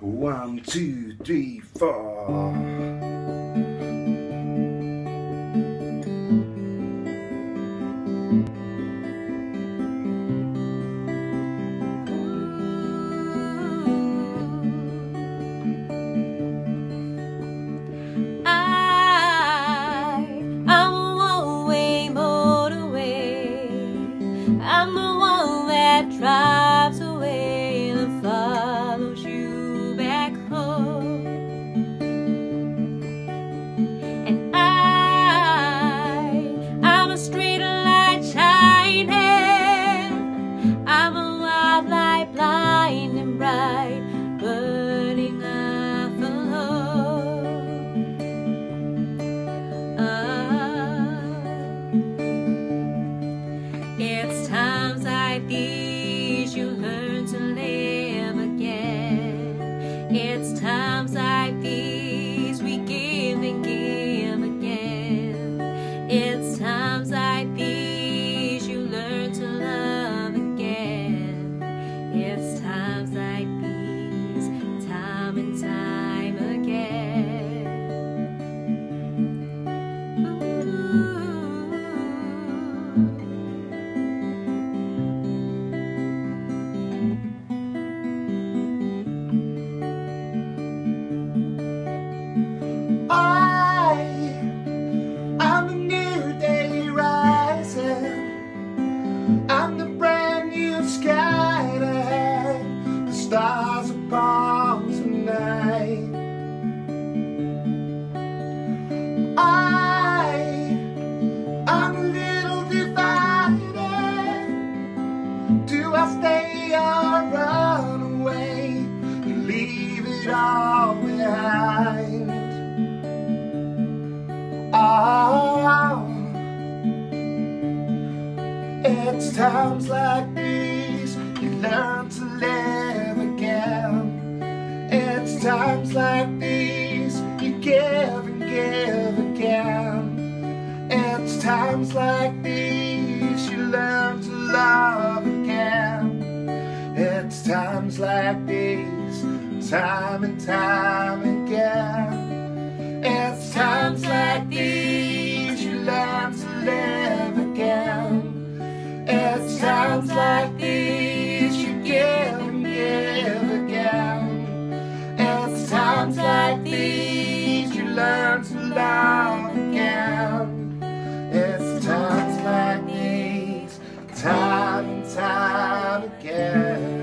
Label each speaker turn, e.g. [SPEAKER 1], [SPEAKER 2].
[SPEAKER 1] One, two, three, four.
[SPEAKER 2] I, I'm one way motorway. I'm the one that drives like these you learn to live again. It's times like these we give and give again. It's times like these you learn to love again. It's times like these,
[SPEAKER 1] It's times like these you learn to live again. It's times like these you give and give again. It's times like these you learn to love again. It's times like these, time and time again. times like these you give and give again. And it's times like these you learn to love again. It's times like these, time and time again.